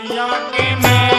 दुनिया के मैं